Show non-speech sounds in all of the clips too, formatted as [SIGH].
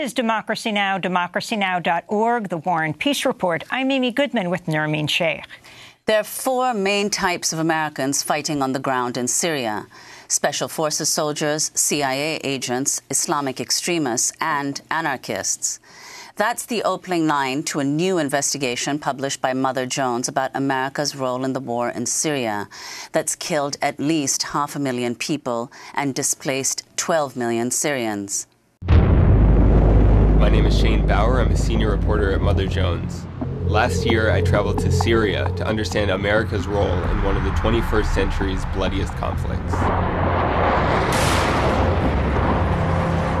is Democracy Now!, democracynow.org, The War and Peace Report. I'm Amy Goodman with Nermeen Sheikh. There are four main types of Americans fighting on the ground in Syria Special Forces soldiers, CIA agents, Islamic extremists, and anarchists. That's the opening line to a new investigation published by Mother Jones about America's role in the war in Syria that's killed at least half a million people and displaced 12 million Syrians. My name is Shane Bauer. I'm a senior reporter at Mother Jones. Last year, I traveled to Syria to understand America's role in one of the 21st century's bloodiest conflicts.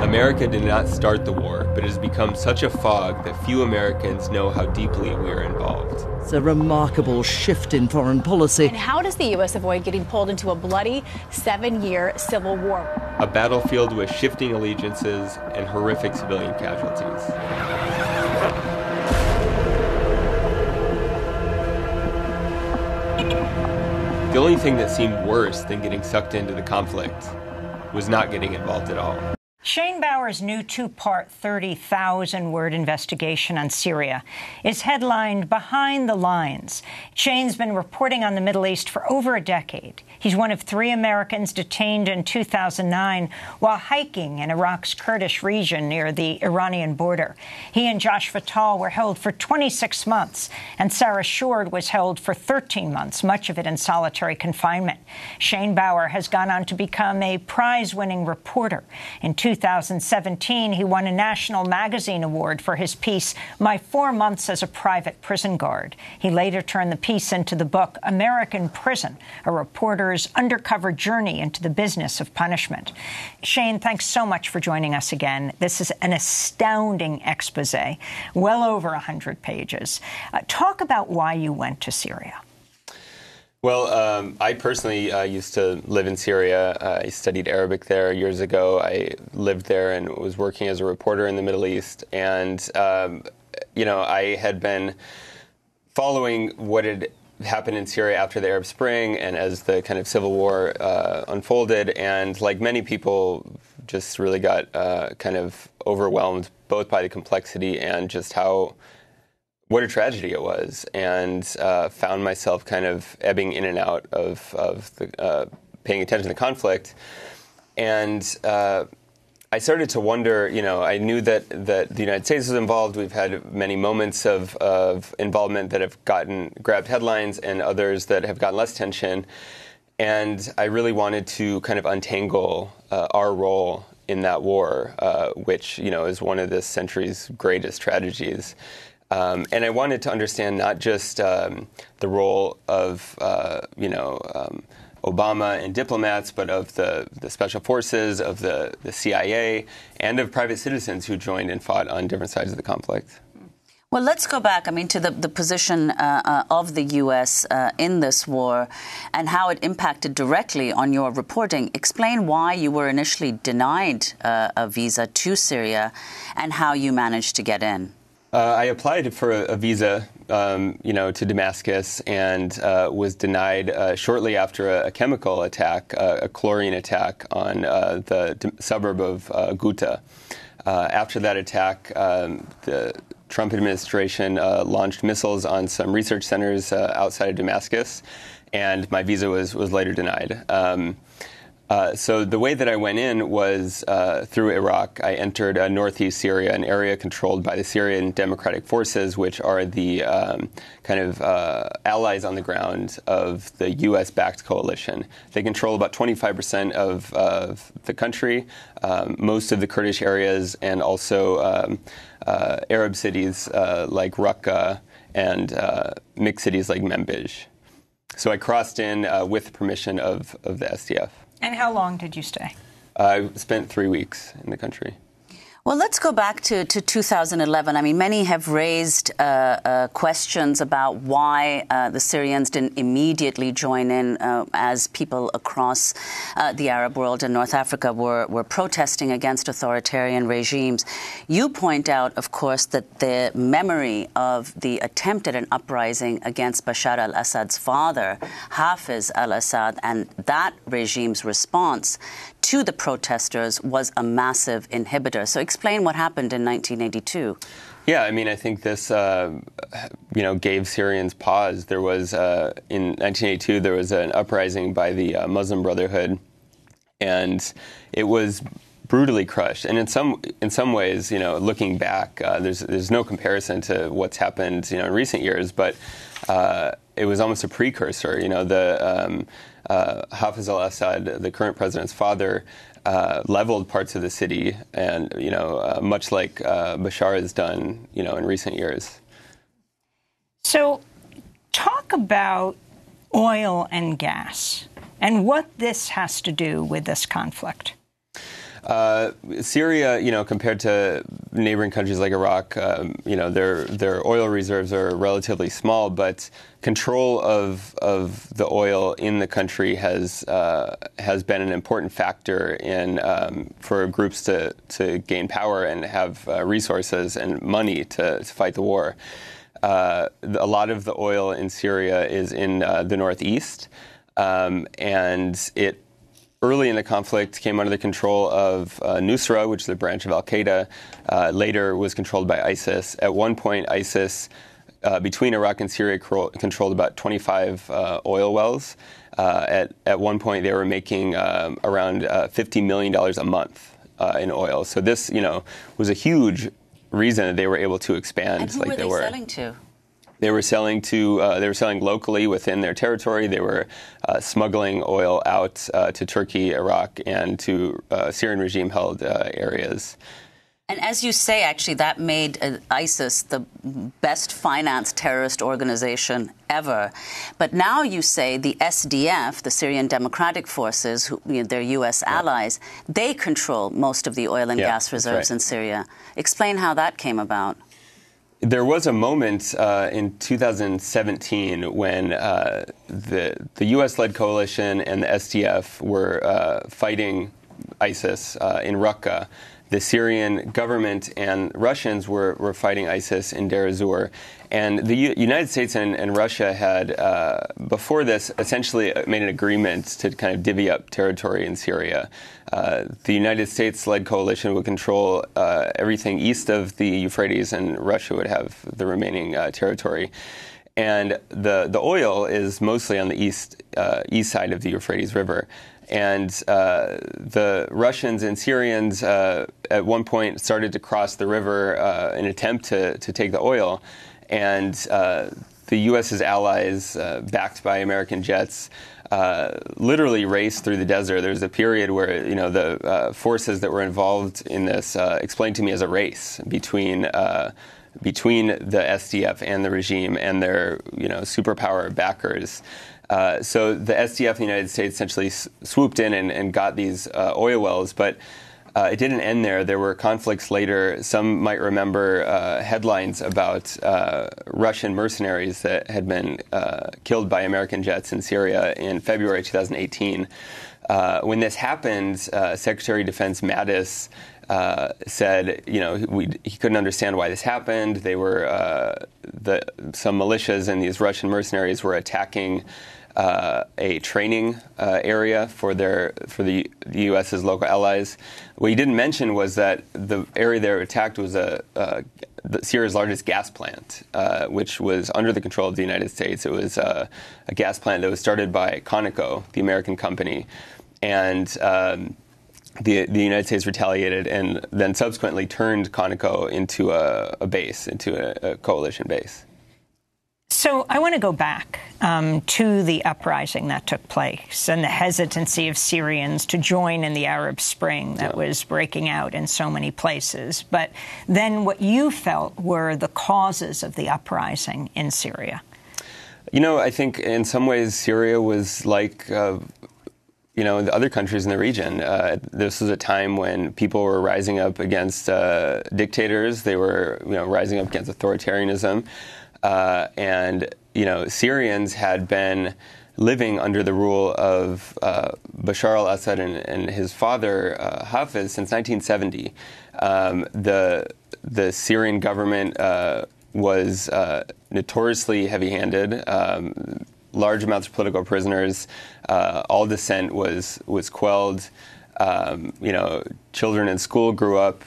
America did not start the war, but it has become such a fog that few Americans know how deeply we are involved. It's a remarkable shift in foreign policy. And how does the U.S. avoid getting pulled into a bloody seven year civil war? A battlefield with shifting allegiances and horrific civilian casualties. The only thing that seemed worse than getting sucked into the conflict was not getting involved at all. Shane Bauer's new two-part 30,000-word investigation on Syria is headlined Behind the Lines. Shane's been reporting on the Middle East for over a decade. He's one of three Americans detained in 2009 while hiking in Iraq's Kurdish region near the Iranian border. He and Josh Fattal were held for 26 months, and Sarah Shourd was held for 13 months, much of it in solitary confinement. Shane Bauer has gone on to become a prize-winning reporter. In 2017, he won a National Magazine Award for his piece, My Four Months as a Private Prison Guard. He later turned the piece into the book American Prison, a reporter's undercover journey into the business of punishment. Shane, thanks so much for joining us again. This is an astounding expose, well over 100 pages. Uh, talk about why you went to Syria. Well, um, I personally uh, used to live in Syria. Uh, I studied Arabic there years ago. I lived there and was working as a reporter in the Middle East. And, um, you know, I had been following what had happened in Syria after the Arab Spring and as the kind of civil war uh, unfolded. And like many people, just really got uh, kind of overwhelmed both by the complexity and just how what a tragedy it was, and uh, found myself kind of ebbing in and out of, of the, uh, paying attention to the conflict. And uh, I started to wonder, you know, I knew that, that the United States was involved. We've had many moments of, of involvement that have gotten grabbed headlines and others that have gotten less tension. And I really wanted to kind of untangle uh, our role in that war, uh, which, you know, is one of this century's greatest tragedies. Um, and I wanted to understand not just um, the role of, uh, you know, um, Obama and diplomats, but of the, the special forces, of the, the CIA, and of private citizens who joined and fought on different sides of the conflict. Well, let's go back, I mean, to the, the position uh, uh, of the U.S. Uh, in this war and how it impacted directly on your reporting. Explain why you were initially denied uh, a visa to Syria and how you managed to get in. Uh, I applied for a, a visa, um, you know, to Damascus and uh, was denied uh, shortly after a, a chemical attack, uh, a chlorine attack on uh, the d- suburb of uh, Ghouta. after that attack, um, the Trump administration launched missiles on some research centers outside of Damascus, and my visa was was later denied. Um, uh, so the way that I went in was uh, through Iraq. I entered uh, northeast Syria, an area controlled by the Syrian Democratic Forces, which are the um, kind of uh, allies on the ground of the U.S.-backed coalition. They control about 25% of, of the country, um, most of the Kurdish areas, and also um, uh, Arab cities like Raqqa and mixed cities like Manbij. So I crossed in with permission of, of the SDF. And how long did you stay? I spent three weeks in the country. Well, let's go back to, to 2011. I mean, many have raised uh, uh, questions about why uh, the Syrians didn't immediately join in uh, as people across uh, the Arab world and North Africa were, were protesting against authoritarian regimes. You point out, of course, that the memory of the attempt at an uprising against Bashar al Assad's father, Hafiz al Assad, and that regime's response to the protesters was a massive inhibitor. So Explain what happened in 1982. Yeah, I mean, I think this, uh, you know, gave Syrians pause. There was uh, in 1982 there was an uprising by the uh, Muslim Brotherhood, and it was brutally crushed. And in some in some ways, you know, looking back, uh, there's there's no comparison to what's happened, you know, in recent years, but uh, it was almost a precursor. You know, the um, uh, Hafiz al-Assad, the current president's father, uh, leveled parts of the city, and you know, uh, much like uh, Bashar has done, you know, in recent years. So, talk about oil and gas and what this has to do with this conflict. Uh, Syria, you know, compared to neighboring countries like Iraq, um, you know, their their oil reserves are relatively small, but control of of the oil in the country has uh, has been an important factor in um, for groups to to gain power and have uh, resources and money to, to fight the war. Uh, a lot of the oil in Syria is in uh, the northeast, um, and it early in the conflict came under the control of uh, Nusra, which is a branch of Al Qaeda. Uh, later was controlled by ISIS. At one point, ISIS, uh, between Iraq and Syria, controlled about 25 uh, oil wells. Uh, at, at one point, they were making um, around uh, $50 million a month in oil. So this, you know, was a huge reason that they were able to expand and who like were they, they were. selling to? They were selling to uh, they were selling locally within their territory. They were uh, smuggling oil out uh, to Turkey, Iraq, and to uh, Syrian regime held uh, areas. And as you say, actually, that made uh, ISIS the best financed terrorist organization ever. But now you say the SDF, the Syrian Democratic Forces, who, you know, their U.S. Yeah. allies, they control most of the oil and yeah, gas reserves right. in Syria. Explain how that came about. There was a moment uh, in 2017 when uh, the the U.S.-led coalition and the SDF were uh, fighting ISIS uh, in Raqqa. The Syrian government and Russians were, were fighting ISIS in Deir ez-Zor. And the U- United States and, and Russia had, uh, before this, essentially made an agreement to kind of divvy up territory in Syria. Uh, the United States led coalition would control uh, everything east of the Euphrates, and Russia would have the remaining uh, territory. And the, the oil is mostly on the east, uh, east side of the Euphrates River. And uh, the Russians and Syrians uh, at one point started to cross the river uh, in an attempt to, to take the oil. And uh, the U.S.'s allies, uh, backed by American jets, uh, literally raced through the desert. There was a period where you know the forces that were involved in this explained to me as a race between between the SDF and the regime and their you know superpower backers. Uh, so the SDF in the United States essentially swooped in and, and got these uh, oil wells, but uh, it didn't end there. There were conflicts later. Some might remember uh, headlines about uh, Russian mercenaries that had been killed by American jets in Syria in February 2018. when this happened, Secretary of Defense Mattis uh, said, you know, he couldn't understand why this happened. They were uh, the, some militias and these Russian mercenaries were attacking uh, a training uh, area for their for the, the, U.S.'s local allies. What he didn't mention was that the area they were attacked was a, a Syria's largest gas plant, uh, which was under the control of the United States. It was uh, a gas plant that was started by Conoco, the American company, and um, the, the United States retaliated and then subsequently turned Conoco into a, a base, into a, a coalition base. So I want to go back um, to the uprising that took place and the hesitancy of Syrians to join in the Arab Spring that yeah. was breaking out in so many places. But then what you felt were the causes of the uprising in Syria. You know, I think in some ways Syria was like. Uh, you know, the other countries in the region. Uh, this was a time when people were rising up against uh, dictators. They were, you know, rising up against authoritarianism. Uh, and you know, Syrians had been living under the rule of uh, Bashar al-Assad and, and his father uh, Hafez since 1970. Um, the the Syrian government uh, was uh, notoriously heavy-handed. Um, large amounts of political prisoners. Uh, all dissent was was quelled. Um, you know, children in school grew up,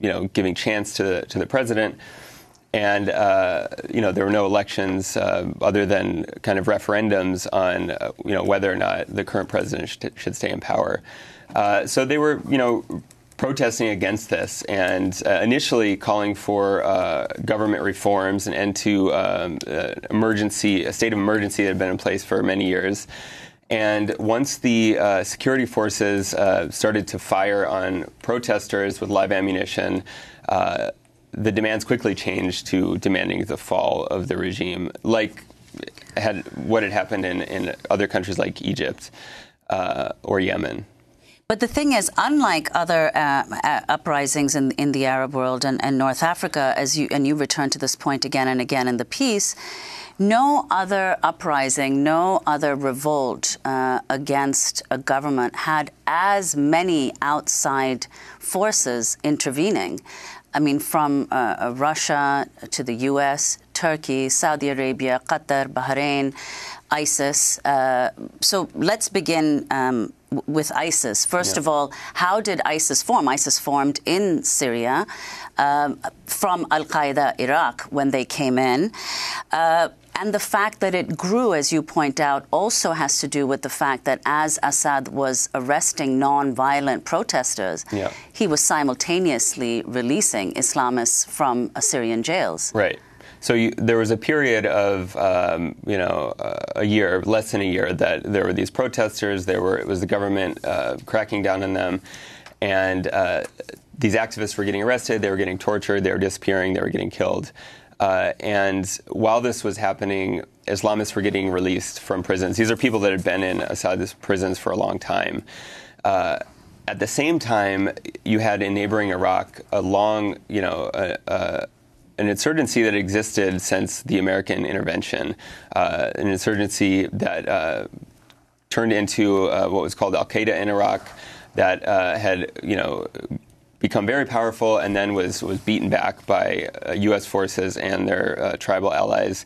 you know, giving chance to to the president. And, uh, you know, there were no elections uh, other than kind of referendums on, uh, you know, whether or not the current president should, should stay in power. Uh, so they were, you know, protesting against this and uh, initially calling for uh, government reforms and end to um, emergency, a state of emergency that had been in place for many years. And once the security forces started to fire on protesters with live ammunition, the demands quickly changed to demanding the fall of the regime, like had what had happened in, in other countries like Egypt or Yemen. But the thing is, unlike other uh, uh, uprisings in, in the Arab world and, and, North Africa, as you and you return to this point again and again in the piece, no other uprising, no other revolt uh, against a government had as many outside forces intervening. I mean, from uh, uh Russia to the U.S., Turkey, Saudi Arabia, Qatar, Bahrain, ISIS. Uh, so let's begin. Um, with ISIS. First yeah. of all, how did ISIS form? ISIS formed in Syria um, from Al Qaeda Iraq when they came in. Uh, and the fact that it grew, as you point out, also has to do with the fact that as Assad was arresting non-violent protesters, yeah. he was simultaneously releasing Islamists from Syrian jails. Right. So you, there was a period of, um, you know, uh, a year, less than a year, that there were these protesters. There were it was the government uh, cracking down on them, and uh, these activists were getting arrested. They were getting tortured. They were disappearing. They were getting killed. Uh, and while this was happening, Islamists were getting released from prisons. These are people that had been in Assad's prisons for a long time. Uh, at the same time, you had in neighboring Iraq a long, you know, an insurgency that existed since the American intervention, uh, an insurgency that uh, turned into uh, what was called Al Qaeda in Iraq, that uh, had you know become very powerful and then was was beaten back by U.S. Uh, forces and their uh, tribal allies.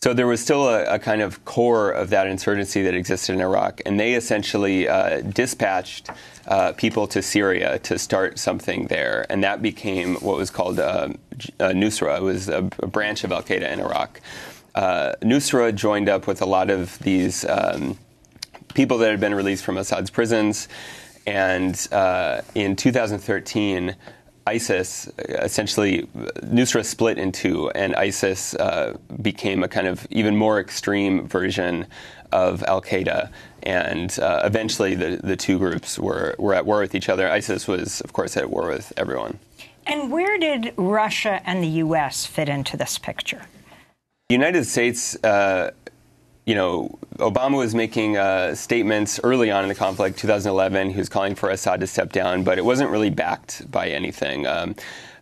So there was still a, a, kind of core of that insurgency that existed in Iraq, and they essentially uh, dispatched uh, people to Syria to start something there, and that became what was called uh, uh Nusra. It was a, a branch of Al Qaeda in Iraq. Uh, Nusra joined up with a lot of these um, people that had been released from Assad's prisons, and uh, in 2013. ISIS essentially Nusra split in two, and ISIS uh, became a kind of even more extreme version of Al Qaeda. And uh, eventually, the, the two groups were, were at war with each other. ISIS was, of course, at war with everyone. And where did Russia and the U.S. fit into this picture? The United States uh, you know, Obama was making uh, statements early on in the conflict, 2011. He was calling for Assad to step down, but it wasn't really backed by anything. Um,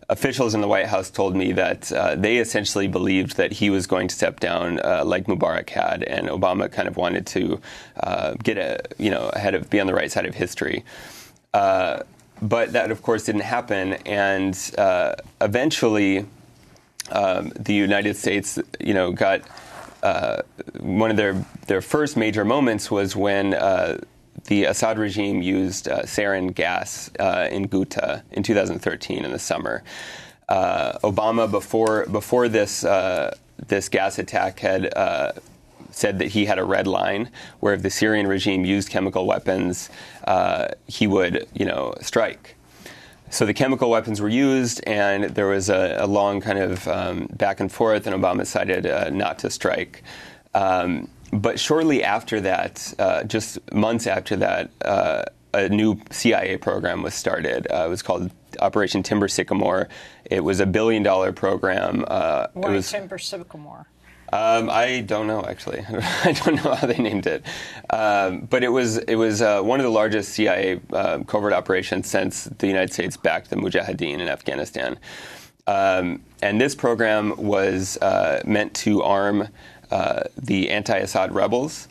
officials in the White House told me that uh, they essentially believed that he was going to step down, uh, like Mubarak had, and Obama kind of wanted to uh, get a, you know, ahead of, be on the right side of history. Uh, but that, of course, didn't happen, and uh, eventually, um, the United States, you know, got uh, one of their their first major moments was when uh, the Assad regime used uh, sarin gas uh, in Ghouta in 2013 in the summer. Uh, Obama, before before this uh, this gas attack, had said that he had a red line where if the Syrian regime used chemical weapons, he would, you know, strike. So the chemical weapons were used, and there was a, a long kind of um, back and forth, and Obama decided uh, not to strike. Um, but shortly after that, uh, just months after that, uh, a new CIA program was started. Uh, it was called Operation Timber Sycamore. It was a billion dollar program. Uh, Why was, Timber Sycamore? Um, I don't know actually. [LAUGHS] I don't know how they named it, um, but it was it was uh, one of the largest CIA uh, covert operations since the United States backed the Mujahideen in Afghanistan. Um, and this program was uh, meant to arm uh, the anti-Assad rebels,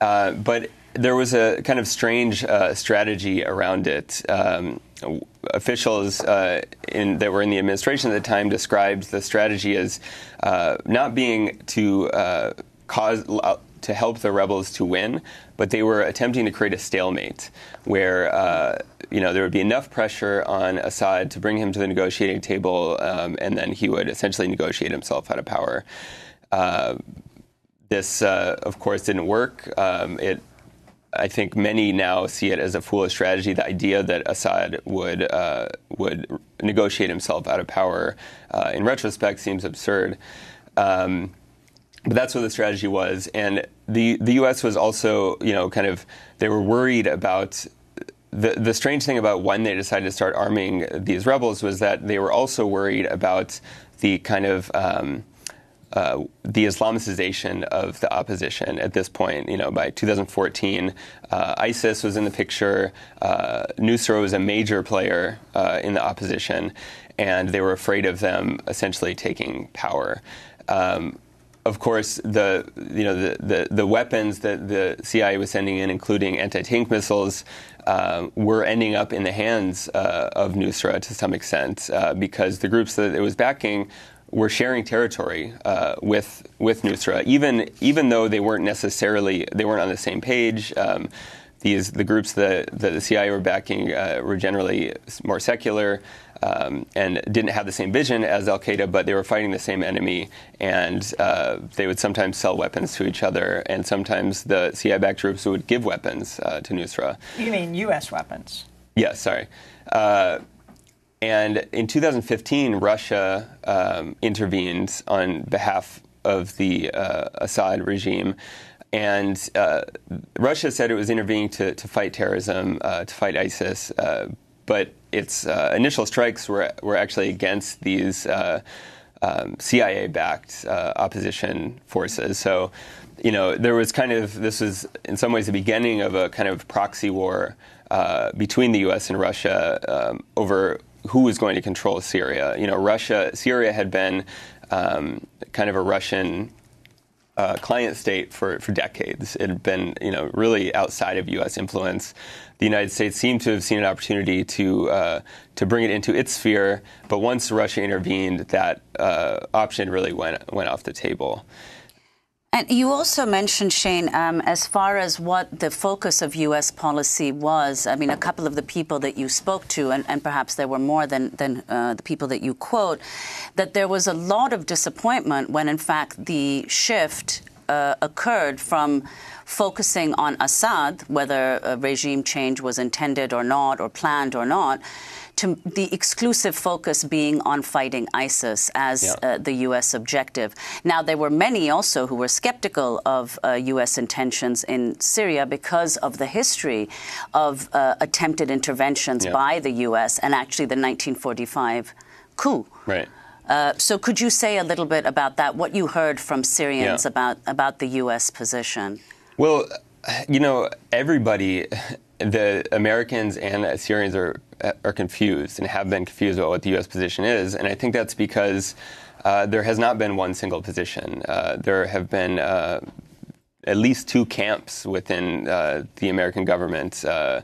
uh, but there was a kind of strange uh, strategy around it. Um, officials uh, in, that were in the administration at the time described the strategy as uh, not being to uh, cause to help the rebels to win, but they were attempting to create a stalemate where uh, you know there would be enough pressure on Assad to bring him to the negotiating table, um, and then he would essentially negotiate himself out of power. Uh, this, uh, of course, didn't work. Um, it I think many now see it as a foolish strategy. The idea that Assad would uh, would negotiate himself out of power, uh, in retrospect, seems absurd. Um, but that's what the strategy was, and the the U.S. was also, you know, kind of they were worried about. The, the strange thing about when they decided to start arming these rebels was that they were also worried about the kind of um, uh, the Islamicization of the opposition at this point. You know, by 2014, uh, ISIS was in the picture. Uh, Nusra was a major player uh, in the opposition, and they were afraid of them essentially taking power. Um, of course, the you know the, the, the, weapons that the CIA was sending in, including anti-tank missiles, uh, were ending up in the hands uh, of Nusra to some extent uh, because the groups that it was backing were sharing territory uh, with with Nusra, even even though they weren't necessarily they weren't on the same page. Um, these the groups that, that the CIA were backing uh, were generally more secular um, and didn't have the same vision as Al Qaeda, but they were fighting the same enemy, and uh, they would sometimes sell weapons to each other, and sometimes the CIA-backed groups would give weapons uh, to Nusra. You mean U.S. weapons? Yes, sorry. And in 2015, Russia um, intervened on behalf of the uh, Assad regime. And uh, Russia said it was intervening to, to fight terrorism, uh, to fight ISIS, uh, but its uh, initial strikes were, were actually against these uh, um, CIA backed opposition forces. So, you know, there was kind of, this was in some ways the beginning of a kind of proxy war between the U.S. and Russia um, over who was going to control Syria. You know, Russia, Syria had been um, kind of a Russian uh, client state for, for decades. It had been, you know, really outside of U.S. influence. The United States seemed to have seen an opportunity to uh, to bring it into its sphere, but once Russia intervened, that uh, option really went went off the table. And you also mentioned, Shane, um, as far as what the focus of U.S. policy was, I mean, a couple of the people that you spoke to, and, and perhaps there were more than, than uh, the people that you quote, that there was a lot of disappointment when, in fact, the shift uh, occurred from focusing on Assad, whether regime change was intended or not, or planned or not, to the exclusive focus being on fighting ISIS as yeah. uh, the U.S. objective. Now, there were many also who were skeptical of uh, U.S. intentions in Syria because of the history of uh, attempted interventions yeah. by the U.S. and actually the 1945 coup. Right. Uh, so, could you say a little bit about that? What you heard from Syrians yeah. about about the U.S. position? Well, you know, everybody, the Americans and Syrians are are confused and have been confused about what the U.S. position is, and I think that's because uh, there has not been one single position. Uh, there have been uh, at least two camps within uh, the American government. Uh,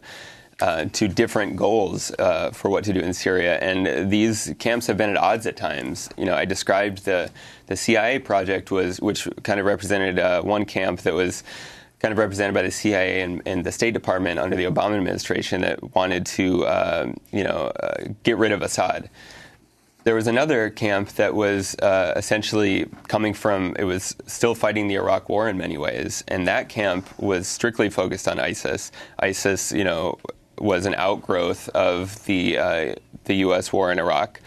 uh, to different goals for what to do in Syria, and these camps have been at odds at times. You know, I described the the CIA project was, which kind of represented one camp that was kind of represented by the CIA and, and, the State Department under the Obama administration that wanted to, uh, you know, uh, get rid of Assad. There was another camp that was uh, essentially coming from, it was still fighting the Iraq War in many ways, and that camp was strictly focused on ISIS. ISIS, you know, was an outgrowth of the, uh, the U.S. war in Iraq.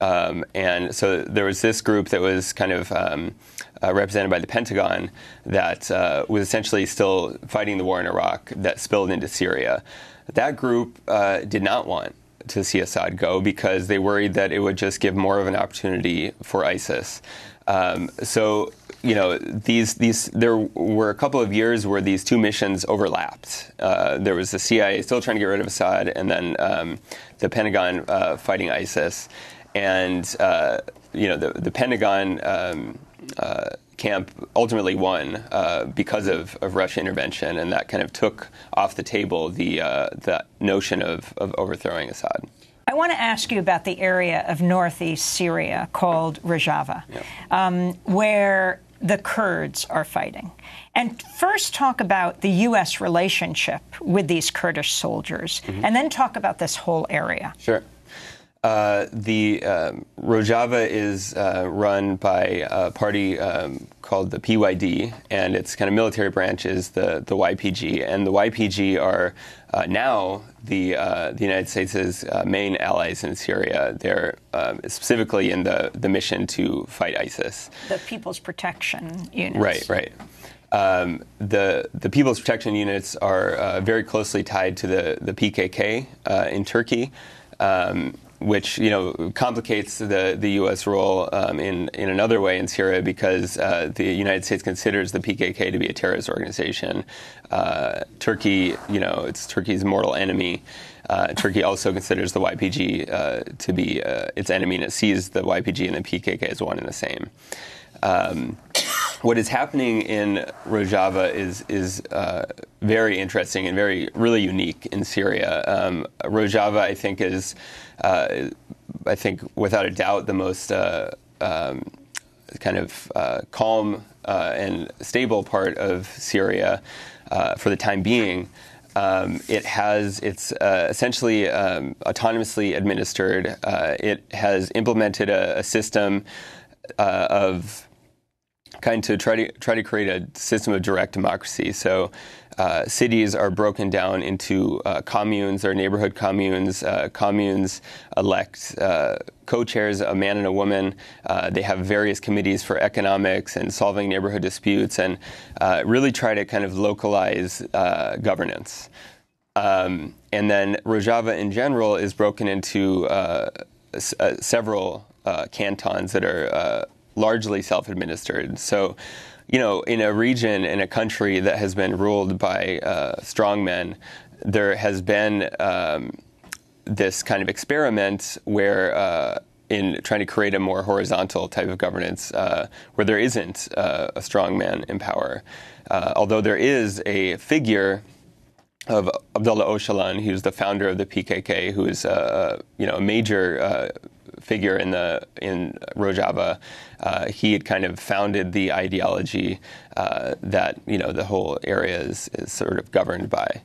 Um, and so there was this group that was kind of um, uh, represented by the Pentagon that uh, was essentially still fighting the war in Iraq that spilled into Syria. That group uh, did not want to see Assad go because they worried that it would just give more of an opportunity for ISIS. Um, so you know these these there were a couple of years where these two missions overlapped. Uh, there was the CIA still trying to get rid of Assad, and then um, the Pentagon uh, fighting ISIS, and uh, you know the the Pentagon. Um, uh, camp ultimately won uh, because of, of Russian intervention, and that kind of took off the table the uh, the notion of, of overthrowing Assad. I want to ask you about the area of northeast Syria called Rojava, yep. um, where the Kurds are fighting. And first, talk about the U.S. relationship with these Kurdish soldiers, mm-hmm. and then talk about this whole area. Sure. Uh, the um, Rojava is uh, run by a party um, called the PYD, and its kind of military branch is the, the YPG. And the YPG are uh, now the, uh, the United States' uh, main allies in Syria. They're um, specifically in the, the mission to fight ISIS. The People's Protection Units. Right, right. Um, the the People's Protection Units are uh, very closely tied to the the PKK uh, in Turkey. Um, which you know complicates the, the U.S. role um, in in another way in Syria because uh, the United States considers the PKK to be a terrorist organization. Uh, Turkey, you know, it's Turkey's mortal enemy. Uh, Turkey also considers the YPG uh, to be uh, its enemy, and it sees the YPG and the PKK as one and the same. Um, what is happening in Rojava is is uh, very interesting and very really unique in Syria. Um, Rojava, I think, is uh, I think without a doubt the most uh, um, kind of uh, calm uh, and stable part of Syria uh, for the time being. Um, it has it's uh, essentially um, autonomously administered. it has implemented a, a system of kind to try to try to create a system of direct democracy. So. Uh, cities are broken down into uh, communes or neighborhood communes. Uh, communes elect uh, co-chairs, a man and a woman. Uh, they have various committees for economics and solving neighborhood disputes, and uh, really try to kind of localize governance. Um, and then Rojava in general is broken into s- several cantons that are largely self-administered. So, you know, in a region, in a country that has been ruled by uh, strongmen, there has been um, this kind of experiment where. Uh, in trying to create a more horizontal type of governance uh, where there isn't uh, a strong man in power. Uh, although there is a figure of Abdullah Öcalan, who's the founder of the PKK, who is uh, you know a major uh, figure in the in Rojava. Uh, he had kind of founded the ideology uh, that you know the whole area is, is sort of governed by.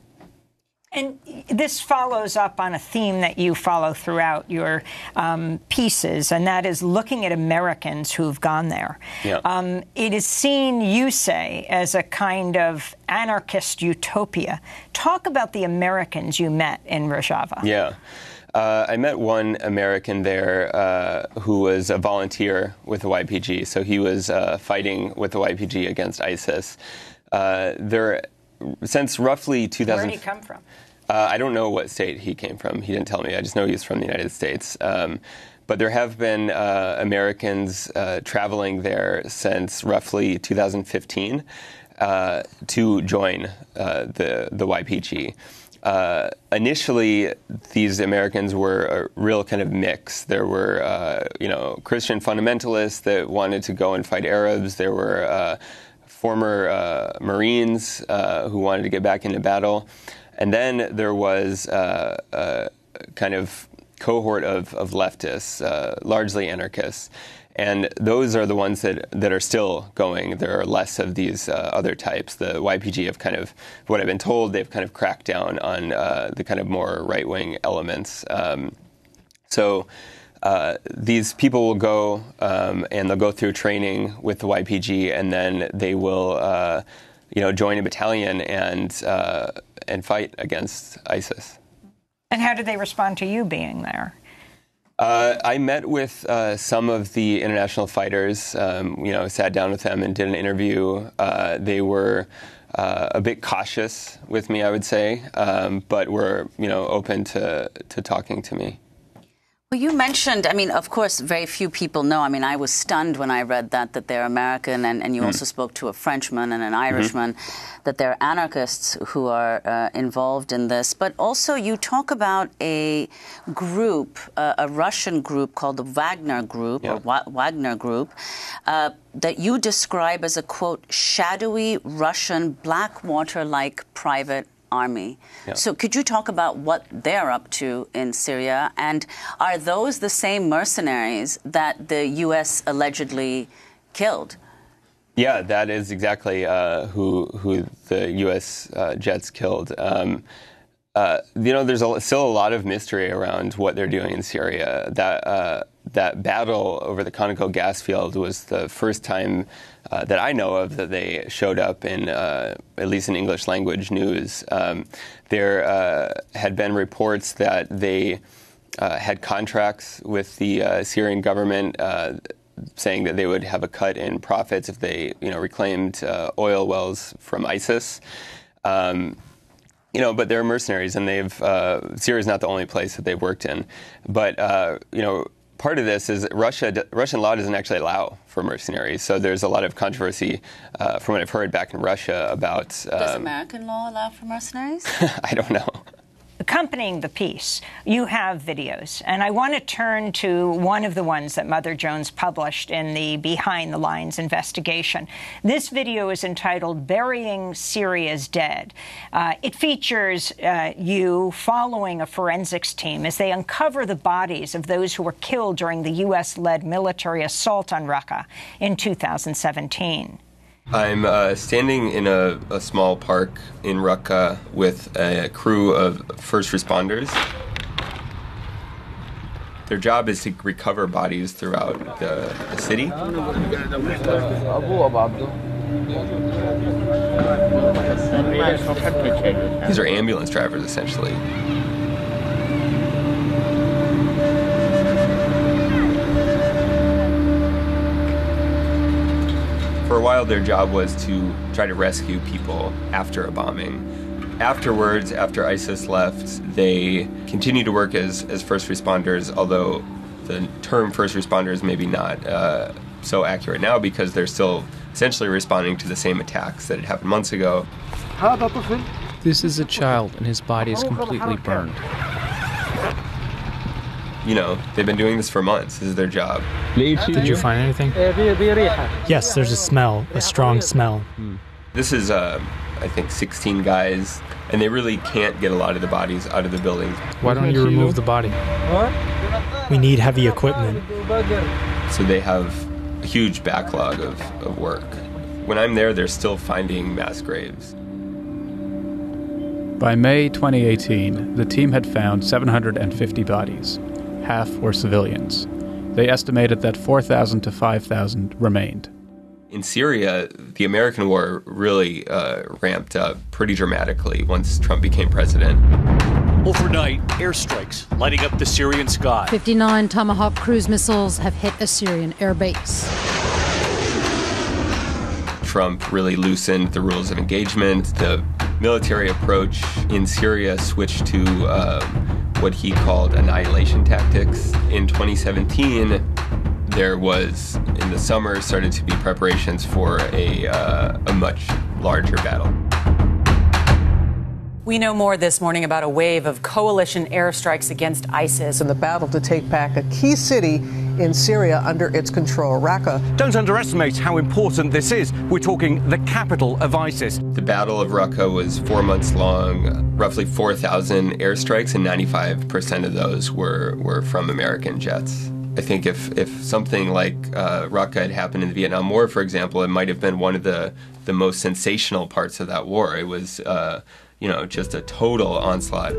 And this follows up on a theme that you follow throughout your um, pieces, and that is looking at Americans who've gone there. Yeah. Um, it is seen, you say, as a kind of anarchist utopia. Talk about the Americans you met in Rojava. Yeah. Uh, I met one American there uh, who was a volunteer with the YPG. So he was uh, fighting with the YPG against ISIS. Uh, there, since roughly 2000. Where did he come from? Uh, I don't know what state he came from. He didn't tell me. I just know he's from the United States. Um, but there have been uh, Americans traveling there since roughly 2015 to join the the YPG uh, initially, these Americans were a real kind of mix. There were, uh, you know, Christian fundamentalists that wanted to go and fight Arabs. There were uh, former uh, Marines uh, who wanted to get back into battle, and then there was uh, a kind of cohort of, of leftists, largely anarchists and those are the ones that, that are still going. There are less of these uh, other types. The YPG have kind of, what I've been told, they've kind of cracked down on uh, the kind of more right wing elements. Um, so uh, these people will go um, and they'll go through training with the YPG, and then they will, uh, you know, join a battalion and uh, and fight against ISIS. And how did they respond to you being there? Uh, I met with uh, some of the international fighters. Um, you know, sat down with them and did an interview. Uh, they were uh, a bit cautious with me, I would say, um, but were you know open to to talking to me. Well, you mentioned, I mean, of course, very few people know. I mean, I was stunned when I read that, that they're American, and, and you mm. also spoke to a Frenchman and an mm-hmm. Irishman, mm-hmm. that they're anarchists who are uh, involved in this. But also, you talk about a group, uh, a Russian group called the Wagner Group, yeah. or Wa- Wagner Group, uh, that you describe as a, quote, shadowy Russian Blackwater like private army. Yeah. So, could you talk about what they're up to in Syria? And are those the same mercenaries that the U.S. allegedly killed? Yeah, that is exactly uh, who who the U.S. Uh, jets killed. Um, uh, you know, there's a, still a lot of mystery around what they're doing in Syria. That uh, that battle over the Conoco gas field was the first time uh, that I know of that they showed up in uh, at least in English language news. Um, there uh, had been reports that they uh, had contracts with the uh, Syrian government. Saying that they would have a cut in profits if they, you know, reclaimed oil wells from ISIS. Um, you know, but they're mercenaries, and they've uh, Syria is not the only place that they've worked in. But uh, you know, part of this is Russia. Russian law doesn't actually allow for mercenaries, so there's a lot of controversy uh, from what I've heard back in Russia about. Um, Does American law allow for mercenaries? [LAUGHS] I don't know accompanying the piece, you have videos. And I want to turn to one of the ones that Mother Jones published in the Behind the Lines investigation. This video is entitled Burying Syria's Dead. Uh, it features uh, you following a forensics team as they uncover the bodies of those who were killed during the U.S. led military assault on Raqqa in 2017. I'm uh, standing in a, a, small park in Raqqa with a crew of first responders. Their job is to recover bodies throughout the, the city. These are ambulance drivers, essentially. For a while, their job was to try to rescue people after a bombing. Afterwards, after ISIS left, they continued to work as, as first responders, although the term first responders is maybe not uh, so accurate now because they're still essentially responding to the same attacks that had happened months ago. This is a child, and his body is completely burned you know, they've been doing this for months. This is their job. Did you find anything? Yes, there's a smell, a strong smell. This is, uh, I think, 16 guys, and they really can't get a lot of the bodies out of the building. Why don't you remove the body? We need heavy equipment. So they have a huge backlog of, of work. When I'm there, they're still finding mass graves. By May 2018, the team had found 750 bodies half were civilians. They estimated that 4,000 to 5,000 remained. In Syria, the American war really uh, ramped up pretty dramatically once Trump became president. Overnight, airstrikes lighting up the Syrian sky. 59 Tomahawk cruise missiles have hit a Syrian airbase. Trump really loosened the rules of engagement. The military approach in Syria switched to uh, what he called annihilation tactics. In 2017, there was, in the summer, started to be preparations for a, uh, a much larger battle. We know more this morning about a wave of coalition airstrikes against ISIS. In the battle to take back a key city in Syria under its control, Raqqa. Don't underestimate how important this is. We're talking the capital of ISIS. The Battle of Raqqa was four months long, roughly 4,000 airstrikes, and 95% of those were, were from American jets. I think if, if something like uh, Raqqa had happened in the Vietnam War, for example, it might have been one of the, the most sensational parts of that war. It was uh, you know, just a total onslaught.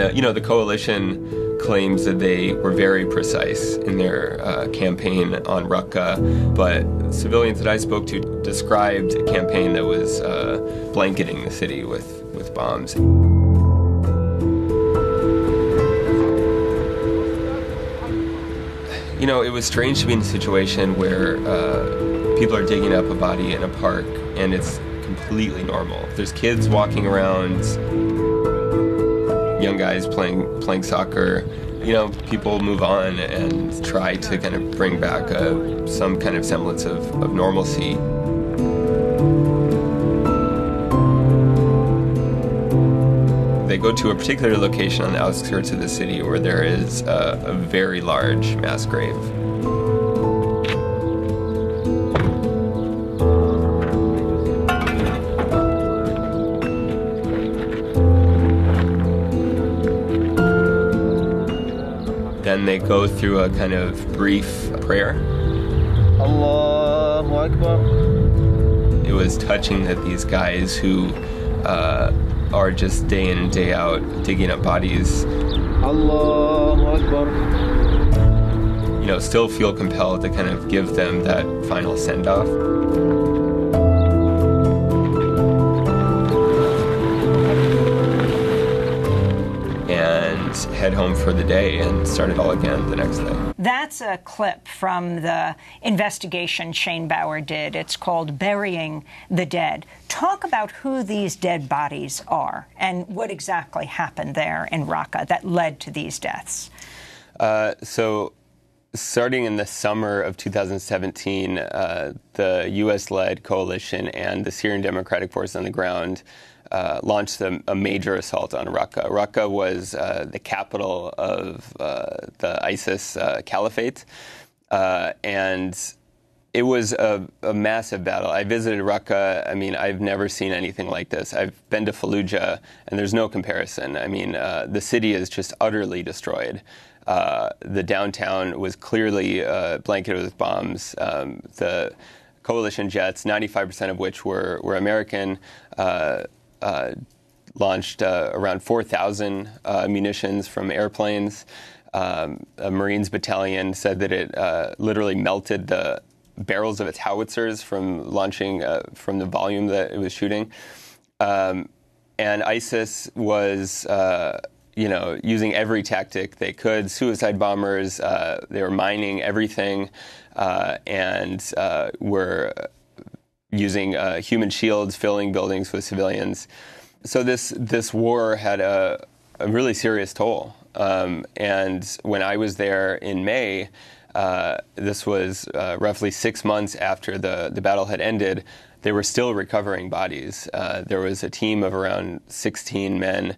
The, you know, the coalition claims that they were very precise in their uh, campaign on Raqqa, but civilians that I spoke to described a campaign that was uh, blanketing the city with, with bombs. you know, it was strange to be in a situation where uh, people are digging up a body in a park and it's completely normal. There's kids walking around, young guys playing playing soccer. You know, people move on and try to kind of bring back a, some kind of semblance of, of normalcy. They go to a particular location on the outskirts of the city where there is a, a very large mass grave. Go through a kind of brief prayer. Allahu Akbar. It was touching that these guys who uh, are just day in and day out digging up bodies. Allahu Akbar. You know, still feel compelled to kind of give them that final send off. Head home for the day and start it all again the next day. That's a clip from the investigation Shane Bauer did. It's called Burying the Dead. Talk about who these dead bodies are and what exactly happened there in Raqqa that led to these deaths. Uh, so, starting in the summer of 2017, uh, the U.S. led coalition and the Syrian Democratic Forces on the ground uh, launched a, a, major assault on Raqqa. Raqqa was uh, the capital of uh, the ISIS uh, caliphate, uh, and it was a, a, massive battle. I visited Raqqa. I mean, I've never seen anything like this. I've been to Fallujah, and there's no comparison. I mean, uh, the city is just utterly destroyed. the downtown was clearly blanketed with bombs. Um, the coalition jets, 95% of which were, were American, launched uh, around 4,000 uh, munitions from airplanes. Um, a Marines battalion said that it literally melted the barrels of its howitzers from launching from the volume that it was shooting. Um, and ISIS was you know, using every tactic they could. Suicide bombers, uh, they were mining everything, uh, and uh, were using uh, human shields, filling buildings with civilians. So this this war had a, a really serious toll. Um, and when I was there in May, uh, this was uh, roughly six months after the, the battle had ended. They were still recovering bodies. Uh, there was a team of around 16 men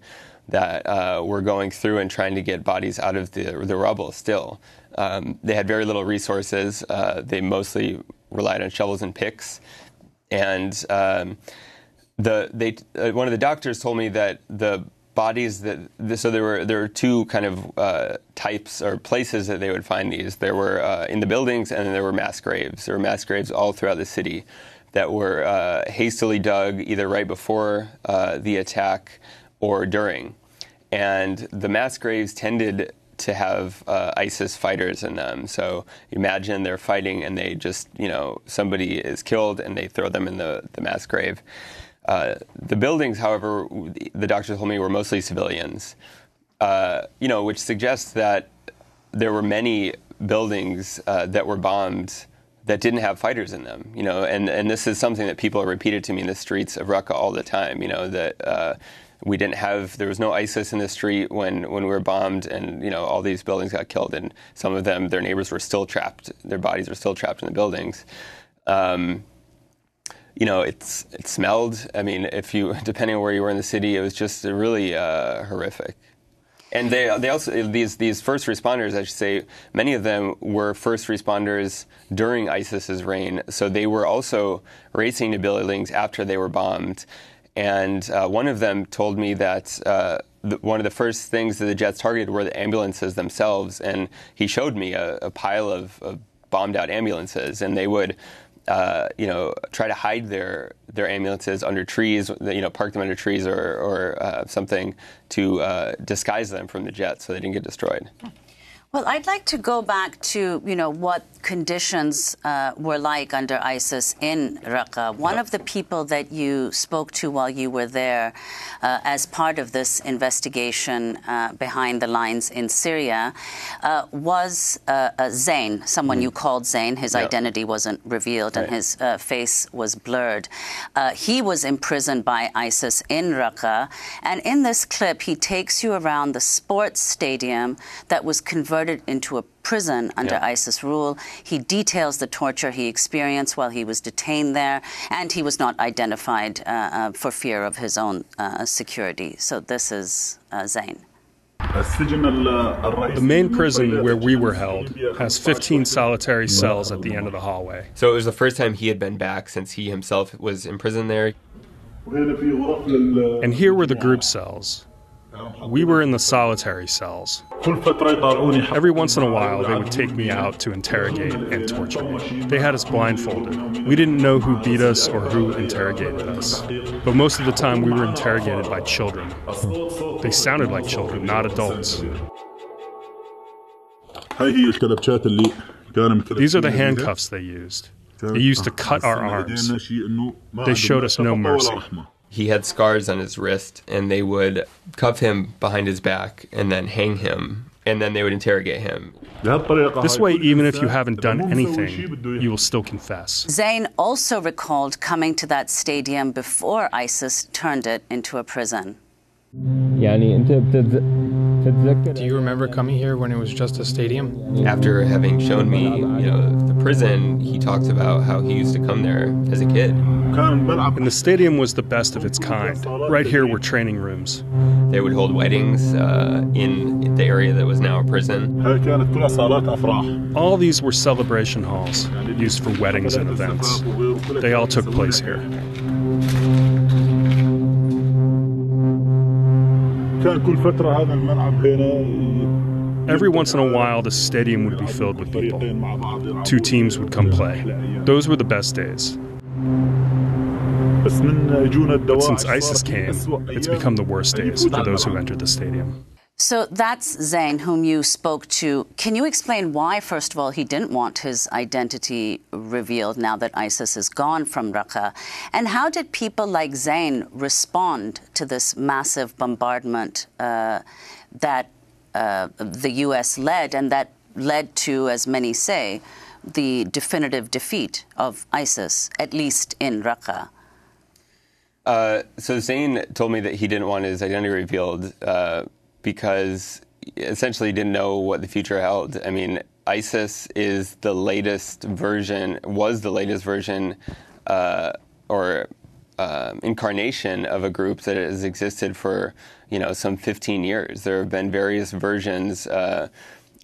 that uh, were going through and trying to get bodies out of the, the rubble still. Um, they had very little resources. Uh, they mostly relied on shovels and picks and um, the they uh, one of the doctors told me that the bodies that so there were there were two kind of uh, types or places that they would find these. There were uh, in the buildings, and then there were mass graves. There were mass graves all throughout the city that were uh, hastily dug either right before uh, the attack or during. And the mass graves tended to have uh, ISIS fighters in them. So imagine they're fighting and they just, you know, somebody is killed and they throw them in the, the mass grave. Uh, the buildings, however, the doctors told me were mostly civilians, uh, you know, which suggests that there were many buildings uh, that were bombed that didn't have fighters in them, you know, and, and this is something that people repeated to me in the streets of Raqqa all the time, you know, that uh, we didn't have there was no ISIS in the street when when we were bombed, and you know all these buildings got killed, and some of them their neighbors were still trapped, their bodies were still trapped in the buildings. Um, you know, it's it smelled. I mean, if you [LAUGHS] depending on where you were in the city, it was just really uh, horrific. And they they also these these first responders, I should say, many of them were first responders during ISIS's reign, so they were also racing to buildings after they were bombed. And uh, one of them told me that uh, the, one of the first things that the jets targeted were the ambulances themselves. And he showed me a, a pile of, of, bombed out ambulances, and they would. Uh, you know, try to hide their their ambulances under trees. You know, park them under trees or or uh, something to uh, disguise them from the jets so they didn't get destroyed. Well, I'd like to go back to you know what conditions uh, were like under ISIS in Raqqa. One yep. of the people that you spoke to while you were there, uh, as part of this investigation uh, behind the lines in Syria, uh, was uh, uh, Zain. Someone mm. you called Zain. His yep. identity wasn't revealed, right. and his face was blurred. he was imprisoned by ISIS in Raqqa, and in this clip, he takes you around the sports stadium that was converted converted into a prison under yeah. ISIS rule. He details the torture he experienced while he was detained there, and he was not identified uh, uh, for fear of his own uh, security. So this is uh, Zain. The main prison where we were held has 15 solitary cells at the end of the hallway. So it was the first time he had been back since he himself was imprisoned there. And here were the group cells. We were in the solitary cells. Every once in a while, they would take me out to interrogate and torture me. They had us blindfolded. We didn't know who beat us or who interrogated us. But most of the time, we were interrogated by children. They sounded like children, not adults. These are the handcuffs they used. They used to cut our arms. They showed us no mercy. He had scars on his wrist, and they would cuff him behind his back and then hang him, and then they would interrogate him. This way, even if you haven't done anything, you will still confess. Zain also recalled coming to that stadium before ISIS turned it into a prison. Do you remember coming here when it was just a stadium? After having shown me, you know, the prison, he talked about how he used to come there as a kid. And the stadium was the best of its kind. Right here were training rooms. They would hold weddings uh, in the area that was now a prison. All these were celebration halls used for weddings and events. They all took place here. Every once in a while, the stadium would be filled with people. Two teams would come play. Those were the best days. But since ISIS came, it's become the worst days for those who entered the stadium. So that's Zain, whom you spoke to. Can you explain why, first of all, he didn't want his identity revealed now that ISIS is gone from Raqqa? And how did people like Zain respond to this massive bombardment uh, that uh, the U.S. led and that led to, as many say, the definitive defeat of ISIS, at least in Raqqa? Uh, so Zain told me that he didn't want his identity revealed uh, because essentially didn't know what the future held. I mean, ISIS is the latest version, was the latest version uh, or uh, incarnation of a group that has existed for, you know, some 15 years. There have been various versions uh,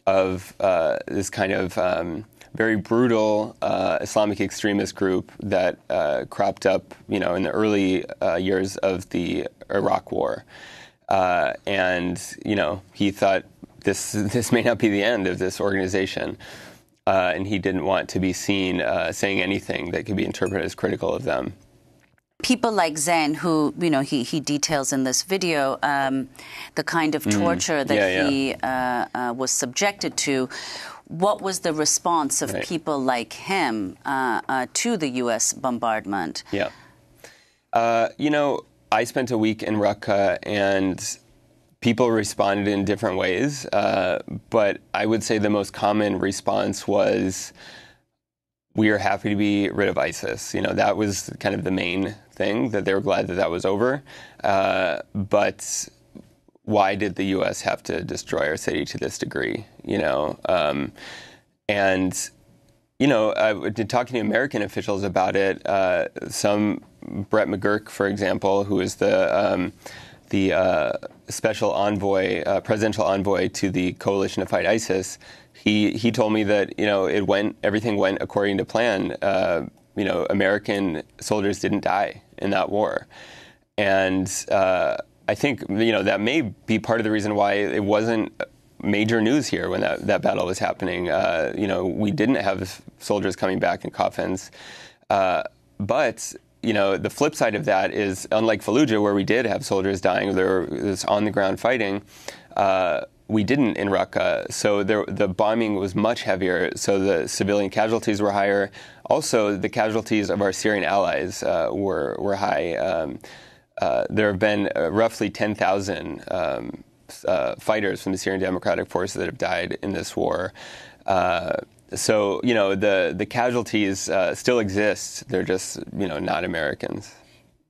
of uh, this kind of um, very brutal uh, Islamic extremist group that uh, cropped up, you know, in the early years of the Iraq War. Uh, and you know, he thought this [LAUGHS] this may not be the end of this organization, uh, and he didn't want to be seen uh, saying anything that could be interpreted as critical of them. People like Zain, who you know, he, he details in this video um, the kind of torture mm. that yeah, yeah. he uh, uh, was subjected to. What was the response of Right. people like him uh, to the U.S. bombardment? Yeah. Uh, you know, I spent a week in Raqqa and people responded in different ways. Uh, but I would say the most common response was, we are happy to be rid of ISIS. You know, that was kind of the main thing, that they were glad that that was over. Uh, but why did the U.S. have to destroy our city to this degree? You know, um, and you know, I did talking to American officials about it. Uh, some Brett McGurk, for example, who is the um, the uh, special envoy, uh, presidential envoy to the coalition to fight ISIS, he he told me that you know it went everything went according to plan. Uh, you know, American soldiers didn't die in that war, and uh, I think you know that may be part of the reason why it wasn't major news here when that, that battle was happening. Uh, you know, we didn't have soldiers coming back in coffins. Uh, but, you know, the flip side of that is, unlike Fallujah, where we did have soldiers dying, there was on the ground fighting, uh, we didn't in Raqqa. So there, the bombing was much heavier, so the civilian casualties were higher. Also, the casualties of our Syrian allies uh, were, were high. Um, uh, there have been uh, roughly 10,000 um, uh, fighters from the Syrian Democratic Forces that have died in this war. So you know the the casualties uh, still exist. They're just you know not Americans.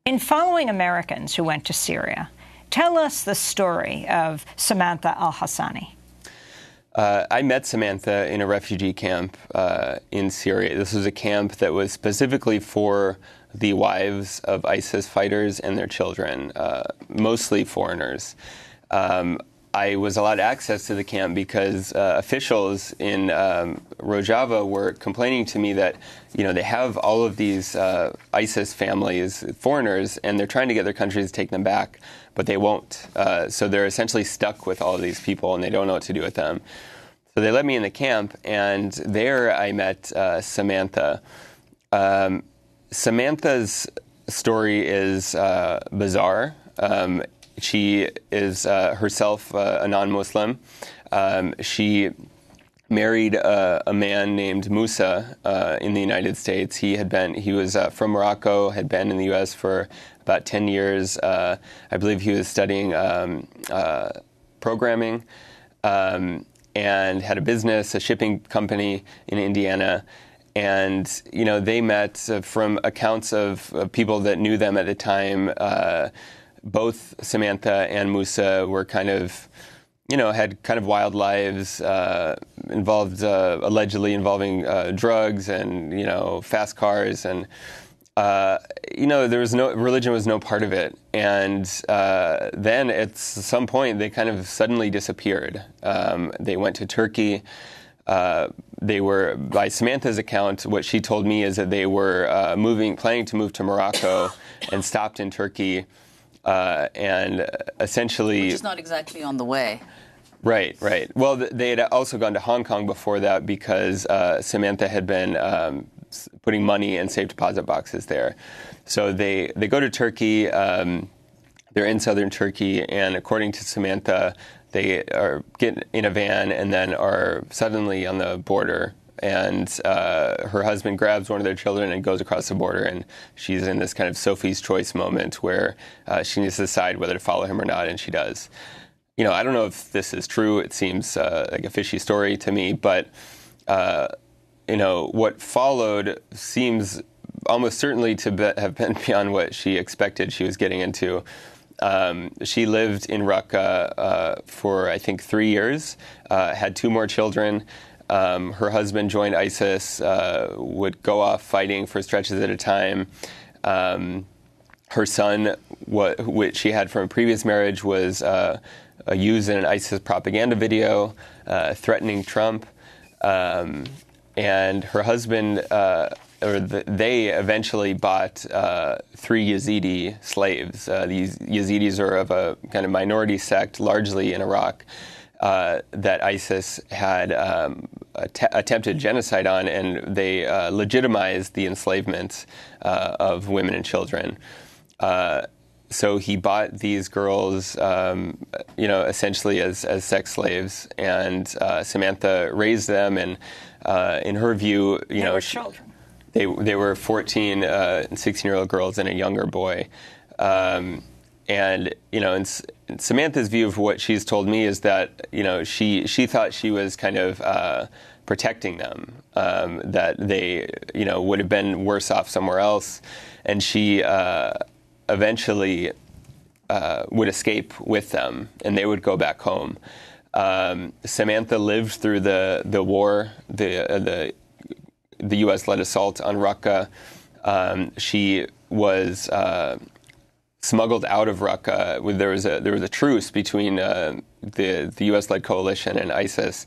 In following Americans who went to Syria, tell us the story of Samantha Al Hassani. Uh, I met Samantha in a refugee camp uh, in Syria. This was a camp that was specifically for the wives of ISIS fighters and their children, uh, mostly foreigners. Um, I was allowed access to the camp because uh, officials in um, Rojava were complaining to me that, you know, they have all of these uh, ISIS families, foreigners, and they're trying to get their countries to take them back, but they won't. Uh, so they're essentially stuck with all of these people, and they don't know what to do with them. So they let me in the camp, and there I met uh, Samantha. Um, Samantha's story is uh, bizarre. Um, she is uh, herself uh, a non Muslim. Um, she married uh, a man named Musa uh, in the United States. He had been, he was uh, from Morocco, had been in the U.S. for about 10 years. Uh, I believe he was studying um, programming. Um, and had a business, a shipping company in Indiana and you know they met uh, from accounts of, of, people that knew them at the time. Uh, both Samantha and Musa were kind of, you know, had kind of wild lives, uh, involved uh, allegedly involving uh, drugs and you know fast cars and. Uh, you know, there was no religion was no part of it, and then at some point they kind of suddenly disappeared. Um, they went to Turkey. Uh, they were, by Samantha's account, what she told me is that they were uh, moving, planning to move to Morocco, and stopped in Turkey, uh, and essentially, which is not exactly on the way. Right, right. Well, they had also gone to Hong Kong before that because uh, Samantha had been um, putting money in safe deposit boxes there. So they they go to Turkey. Um, they're in southern Turkey, and according to Samantha, they are get in a van and then are suddenly on the border and uh, her husband grabs one of their children and goes across the border and she's in this kind of sophie's choice moment where uh, she needs to decide whether to follow him or not and she does you know i don't know if this is true it seems uh, like a fishy story to me but uh, you know what followed seems almost certainly to be, have been [LAUGHS] beyond what she expected she was getting into um, she lived in Raqqa uh, for, I think, three years, uh, had two more children. Um, her husband joined ISIS, uh, would go off fighting for stretches at a time. Um, her son, what, which she had from a previous marriage, was uh, used in an ISIS propaganda video uh, threatening Trump. Um, and her husband uh, or the, they eventually bought uh, three Yazidi slaves. Uh, these Yazidis are of a kind of minority sect, largely in Iraq, uh, that ISIS had um, att- attempted genocide on, and they uh, legitimized the enslavement uh, of women and children. Uh, so he bought these girls, um, you know, essentially as, as sex slaves, and Samantha raised them, and in her view, you they know, she, they they were 14 uh, and 16 year old girls and a younger boy. Um, and you know, in, Samantha's view of what she's told me is that you know she she thought she was kind of uh, protecting them, um, that they you know would have been worse off somewhere else, and she uh, eventually uh, would escape with them, and they would go back home. Um, Samantha lived through the the war, the uh, the the U.S. led assault on Raqqa. Um, she was uh, smuggled out of Raqqa. There was a there was a truce between uh, the the U.S. led coalition and ISIS,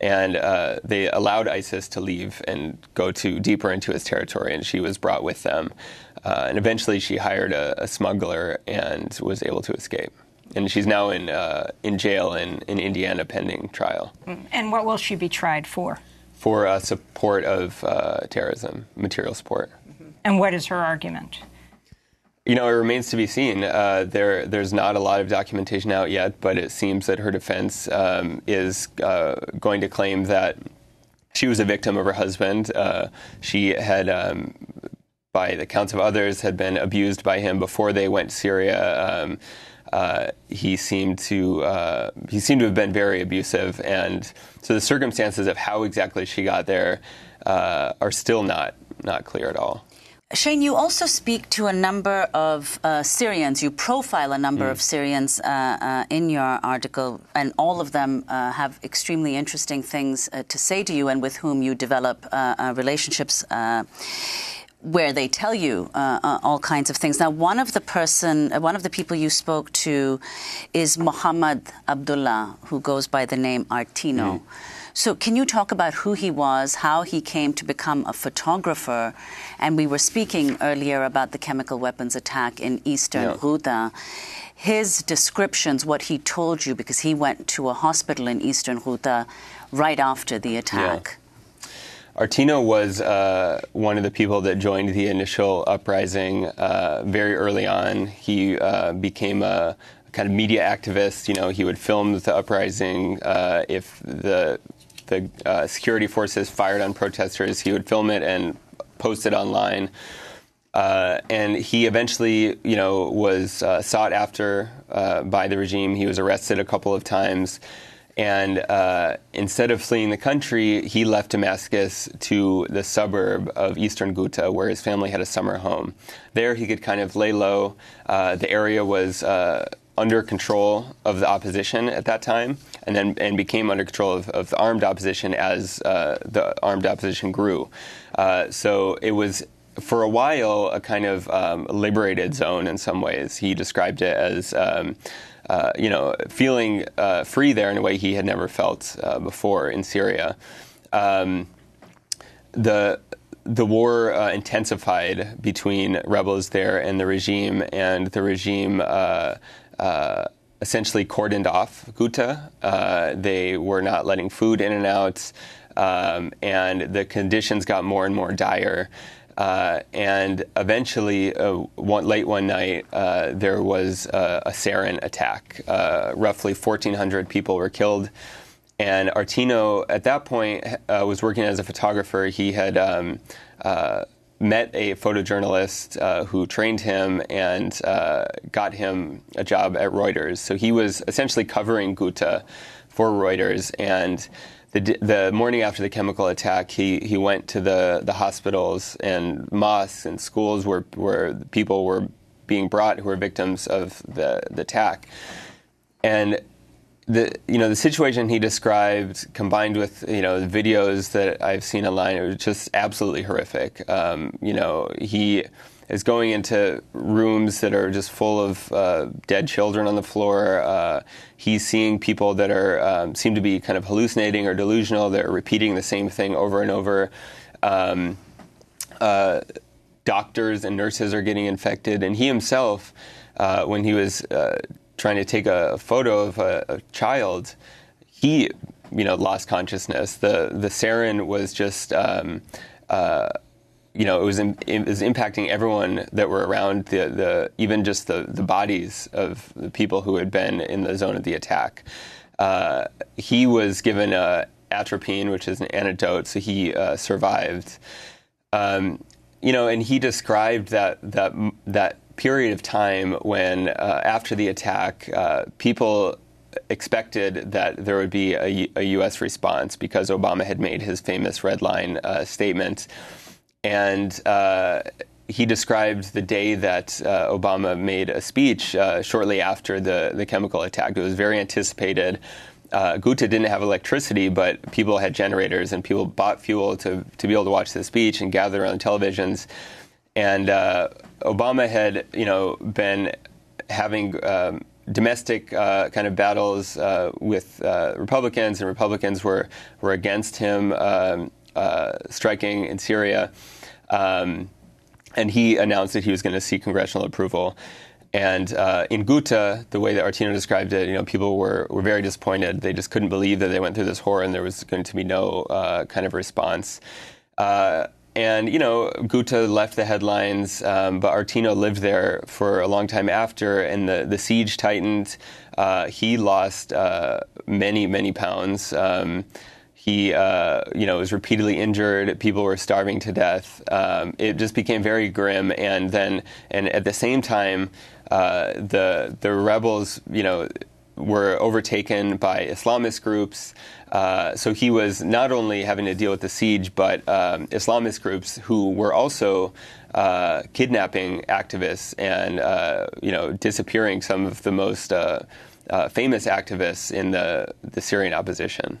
and uh, they allowed ISIS to leave and go to deeper into its territory. And she was brought with them. Uh, and eventually, she hired a, a, smuggler and was able to escape. And she's now in uh, in jail in, in Indiana pending trial. And what will she be tried for? for uh, support of uh, terrorism, material support. And what is her argument? You know, it remains to be seen. Uh, there, there's not a lot of documentation out yet, but it seems that her defense um, is uh, going to claim that she was a victim of her husband. Uh, she had, um, by the accounts of others, had been abused by him before they went to Syria. Um, uh, he seemed to uh, he seemed to have been very abusive, and so the circumstances of how exactly she got there uh, are still not not clear at all. Shane, you also speak to a number of uh, Syrians. You profile a number mm. of Syrians uh, uh, in your article, and all of them uh, have extremely interesting things uh, to say to you and with whom you develop uh, relationships. where they tell you uh, all kinds of things. Now, one of the person, uh, one of the people you spoke to, is Muhammad Abdullah, who goes by the name Artino. Mm. So, can you talk about who he was, how he came to become a photographer? And we were speaking earlier about the chemical weapons attack in eastern yeah. Ghouta. His descriptions, what he told you, because he went to a hospital in eastern Ghouta right after the attack. Yeah. Artino was uh, one of the people that joined the initial uprising uh, very early on. He uh, became a kind of media activist. You know, he would film the uprising uh, if the the uh, security forces fired on protesters, he would film it and post it online. Uh, and he eventually, you know, was uh, sought after uh, by the regime. He was arrested a couple of times, and uh, instead of fleeing the country, he left Damascus to the suburb of eastern Ghouta, where his family had a summer home. There, he could kind of lay low. Uh, the area was under control of the opposition at that time, and then and became under control of, of the armed opposition as uh, the armed opposition grew. Uh, so it was for a while a kind of um, liberated zone in some ways. He described it as. Um, uh, you know, feeling uh, free there in a way he had never felt uh, before in Syria. Um, the the war uh, intensified between rebels there and the regime, and the regime uh, uh, essentially cordoned off Ghouta. Uh, they were not letting food in and out, um, and the conditions got more and more dire. Uh, and eventually, uh, one, late one night, uh, there was a, a sarin attack. Uh, roughly 1,400 people were killed. And Artino, at that point, was working as a photographer. He had um, met a photojournalist uh, who trained him and uh, got him a job at Reuters. So he was essentially covering Ghouta for Reuters. And the, the morning after the chemical attack, he, he went to the, the hospitals and mosques and schools where, where people were being brought who were victims of the, the attack. And the you know the situation he described combined with you know the videos that I've seen online it was just absolutely horrific. Um, you know he is going into rooms that are just full of uh, dead children on the floor. Uh, he's seeing people that are um, seem to be kind of hallucinating or delusional. They're repeating the same thing over and over. Um, uh, doctors and nurses are getting infected, and he himself, uh, when he was uh, trying to take a, photo of a, a, child, he, you know, lost consciousness. The the sarin was just, um, uh, you know, it was in, it was impacting everyone that were around the the even just the the bodies of the people who had been in the zone of the attack. Uh, he was given a atropine, which is an antidote, so he uh, survived. Um, you know, and he described that that that period of time when, uh, after the attack, uh, people expected that there would be a, U.S. response because Obama had made his famous red line uh, statement. And uh, he described the day that uh, Obama made a speech uh, shortly after the, the chemical attack. It was very anticipated. Uh, Ghouta didn't have electricity, but people had generators and people bought fuel to, to be able to watch the speech and gather on televisions. And uh, Obama had, you know, been having um, domestic uh, kind of battles uh, with uh, Republicans, and Republicans were were against him um, uh, striking in Syria. Um, and he announced that he was going to seek congressional approval. And uh, in Ghouta, the way that Artino described it, you know, people were, were very disappointed. They just couldn't believe that they went through this horror and there was going to be no kind of response. And, you know, Ghouta left the headlines, um, but Artino lived there for a long time after, and the, the siege tightened. Uh, he lost uh, many, many pounds. Um, he, uh, you know, was repeatedly injured. People were starving to death. Um, it just became very grim. And then, and at the same time, uh, the the rebels, you know, were overtaken by Islamist groups. Uh, so he was not only having to deal with the siege, but um, Islamist groups who were also uh, kidnapping activists and uh, you know disappearing some of the most uh, uh, famous activists in the the Syrian opposition.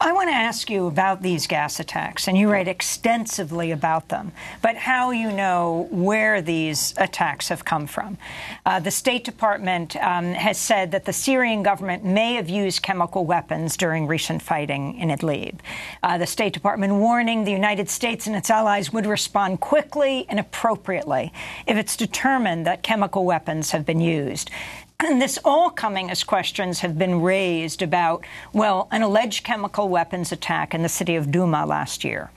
I want to ask you about these gas attacks, and you write extensively about them, but how you know where these attacks have come from. Uh, the State Department um, has said that the Syrian government may have used chemical weapons during recent fighting in Idlib. Uh, the State Department warning the United States and its allies would respond quickly and appropriately if it's determined that chemical weapons have been used. And [CLEARS THROAT] this all coming as questions have been raised about, well, an alleged chemical weapons attack in the city of Douma last year.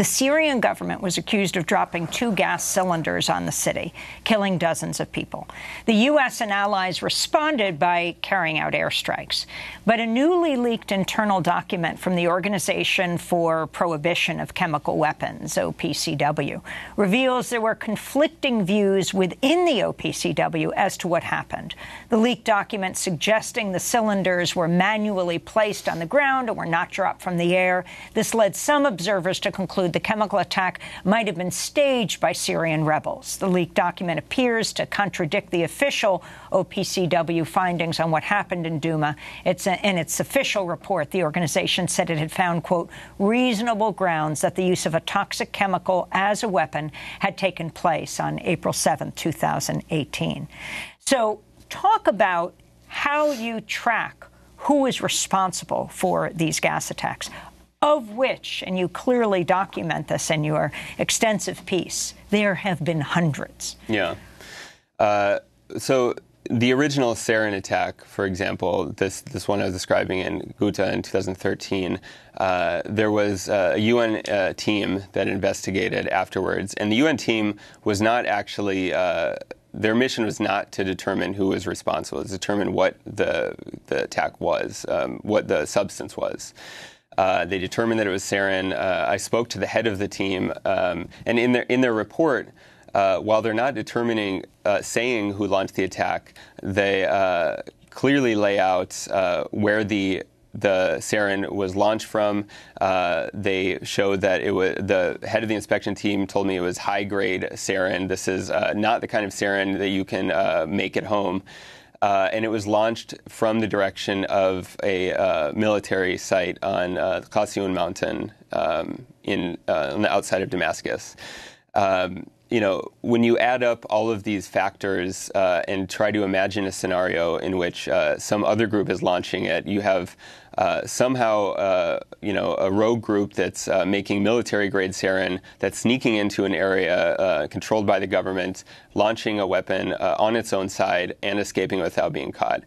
The Syrian government was accused of dropping two gas cylinders on the city, killing dozens of people. The U.S. and allies responded by carrying out airstrikes. But a newly leaked internal document from the Organization for Prohibition of Chemical Weapons, OPCW, reveals there were conflicting views within the OPCW as to what happened. The leaked document suggesting the cylinders were manually placed on the ground and were not dropped from the air. This led some observers to conclude the chemical attack might have been staged by Syrian rebels. The leaked document appears to contradict the official OPCW findings on what happened in Douma. It's a, in its official report, the organization said it had found, quote, reasonable grounds that the use of a toxic chemical as a weapon had taken place on April 7, 2018. So talk about how you track who is responsible for these gas attacks of which, and you clearly document this in your extensive piece, there have been hundreds. Yeah. Uh, so the original sarin attack, for example, this this one I was describing in Ghouta in 2013, uh, there was a UN uh, team that investigated afterwards, and the UN team was not actually. Uh, their mission was not to determine who was responsible, it was to determine what the the attack was, um, what the substance was. Uh, they determined that it was sarin. Uh, I spoke to the head of the team, um, and in their in their report, uh, while they're not determining uh, saying who launched the attack, they uh, clearly lay out uh, where the the sarin was launched from. they showed that it was the head of the inspection team told me it was high grade sarin. This is not the kind of sarin that you can make at home. Uh, and it was launched from the direction of a uh, military site on uh, Qasioun Mountain um, in, uh, on the outside of Damascus. Um, you know, when you add up all of these factors uh, and try to imagine a scenario in which uh, some other group is launching it, you have uh, somehow, uh, you know, a rogue group that's uh, making military-grade sarin that's sneaking into an area uh, controlled by the government, launching a weapon on its own side, and escaping without being caught.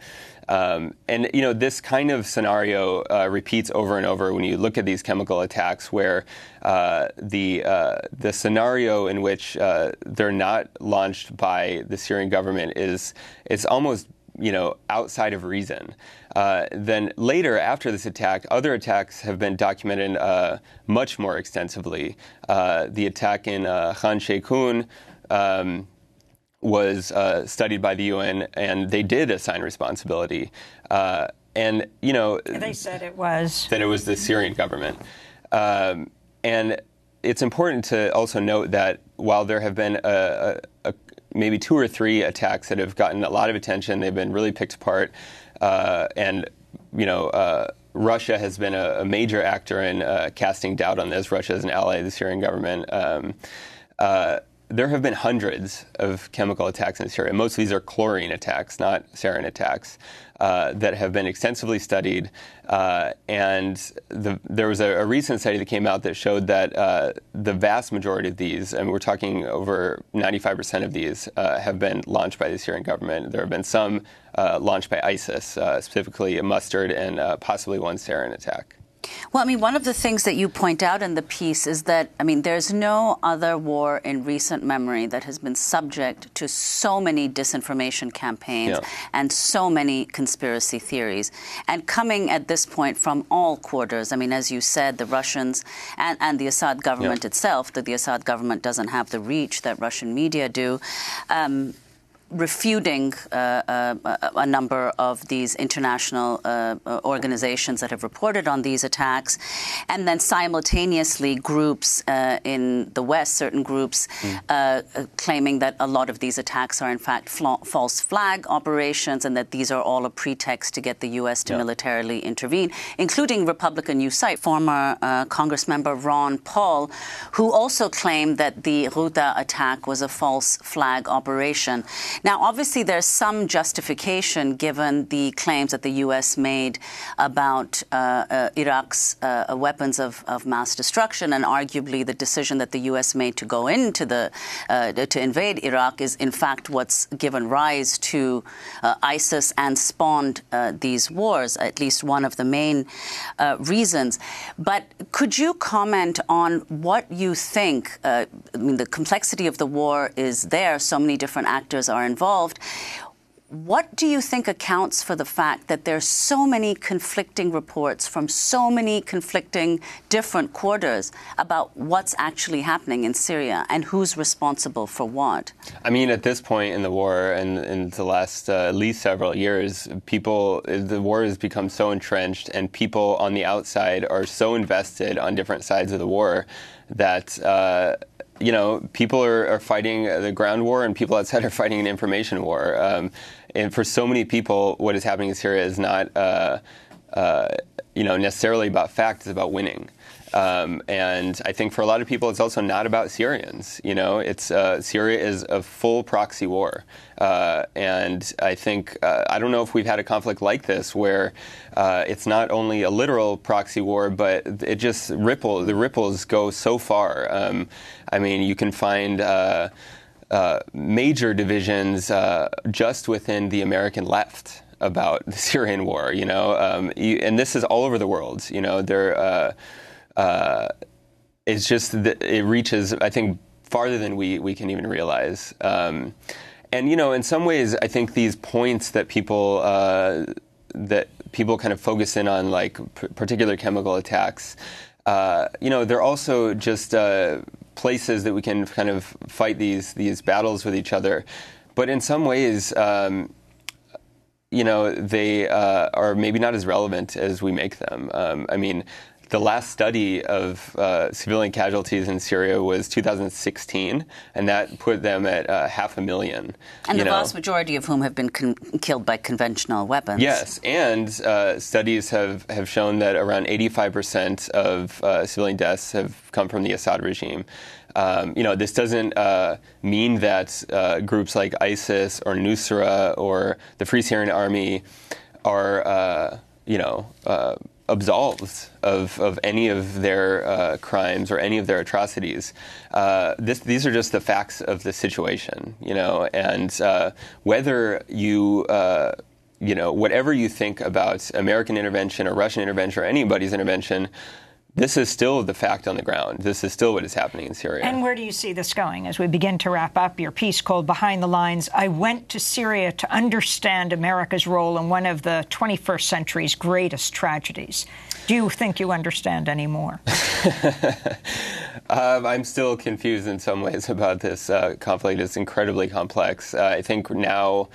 Um, and you know this kind of scenario uh, repeats over and over when you look at these chemical attacks, where uh, the uh, the scenario in which uh, they're not launched by the Syrian government is it's almost you know outside of reason. Uh, then later, after this attack, other attacks have been documented uh, much more extensively. the attack in Khan Sheikhoun. Um, was uh, studied by the UN, and they did assign responsibility. Uh, and you know, they said it was that it was the Syrian government. Um, and it's important to also note that while there have been a, a, a, maybe two or three attacks that have gotten a lot of attention, they've been really picked apart, uh, and you know. Uh, Russia has been a, a major actor in uh, casting doubt on this. Russia is an ally of the Syrian government. Um, uh, there have been hundreds of chemical attacks in Syria. Most of these are chlorine attacks, not sarin attacks, uh, that have been extensively studied. Uh, and the, there was a, a, recent study that came out that showed that uh, the vast majority of these, and we're talking over 95% of these, uh, have been launched by the Syrian government. There have been some uh, launched by ISIS, uh, specifically a mustard and possibly one sarin attack. Well, I mean, one of the things that you point out in the piece is that, I mean, there's no other war in recent memory that has been subject to so many disinformation campaigns yeah. and so many conspiracy theories. And coming at this point from all quarters, I mean, as you said, the Russians and, and the Assad government yeah. itself, that the Assad government doesn't have the reach that Russian media do. Um, refuting uh, uh, a number of these international uh, organizations that have reported on these attacks, and then simultaneously groups uh, in the West, certain groups, mm. claiming that a lot of these attacks are in fact false flag operations and that these are all a pretext to get the U.S. to yeah. militarily intervene, including Republican you cite former Congress member Ron Paul, who also claimed that the Ghouta attack was a false flag operation. Now, obviously, there's some justification given the claims that the U.S. made about uh, uh, Iraq's uh, weapons of, of, mass destruction, and arguably the decision that the U.S. made to go into the uh, to invade Iraq is, in fact, what's given rise to uh, ISIS and spawned uh, these wars. At least one of the main reasons. But could you comment on what you think? I mean, the complexity of the war is there. So many different actors are involved. What do you think accounts for the fact that there's so many conflicting reports from so many conflicting different quarters about what's actually happening in Syria and who's responsible for what? I mean, at this point in the war and in the last uh, at least several years, people the war has become so entrenched, and people on the outside are so invested on different sides of the war that. Uh, you know, people are, are, fighting the ground war, and people outside [LAUGHS] are fighting an information war. Um, and for so many people, what is happening in Syria is not, uh, uh, you know, necessarily about fact; it's about winning. Um, and I think for a lot of people, it's also not about Syrians. You know, it's uh, Syria is a full proxy war, uh, and I think uh, I don't know if we've had a conflict like this where uh, it's not only a literal proxy war, but it just ripple the ripples go so far. Um, I mean, you can find. Uh, uh, major divisions just within the American left about the [LAUGHS] Syrian war, you know, um, you, and this is all over the world. You know, there uh, it's just that it reaches, I think, farther than we, we can even realize. Um, and you know, in some ways, I think these points that people uh, that people kind of focus in on, like p- particular chemical attacks, uh, you know, they're also just uh, places that we can kind of fight these these battles with each other. But in some ways, um, you know, they uh, are maybe not as relevant as we make them. Um, I mean, the last study of uh, civilian casualties in Syria was 2016, and that put them at uh, half a million. And the know. vast majority of whom have been con- killed by conventional weapons. Yes, and uh, studies have, have shown that around 85% of uh, civilian deaths have come from the Assad regime. Um, you know, this doesn't uh, mean that uh, groups like ISIS or Nusra or the Free Syrian Army are, you know, absolved of, of any of their uh, crimes or any of their atrocities. Uh, this, these are just the facts of the situation, you know, and uh, whether you uh, you know, whatever you think about American intervention or Russian intervention or anybody's intervention, this is still the fact on the ground. This is still what is happening in Syria. And where do you see this going as we begin to wrap up your piece called Behind the Lines? I went to Syria to understand America's role in one of the 21st century's greatest tragedies. Do you think you understand any more? [LAUGHS] um, I'm still confused in some ways about this uh, conflict. It's incredibly complex. Uh, I think now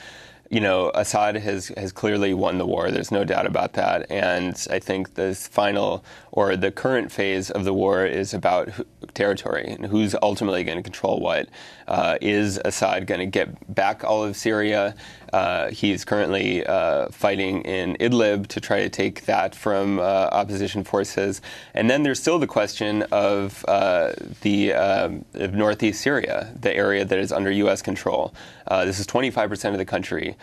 you know, Assad has, has clearly won the war. There's no doubt about that. And I think this final or the current phase of the war is about territory and who's ultimately going to control what. Uh, is Assad going to get back all of Syria? Uh, he's currently uh, fighting in Idlib to try to take that from uh, opposition forces. And then there's still the question of uh, the um, of northeast Syria, the area that is under U.S. control. Uh, this is 25% of the country.